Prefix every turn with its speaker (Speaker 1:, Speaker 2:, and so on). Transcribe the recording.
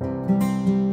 Speaker 1: Música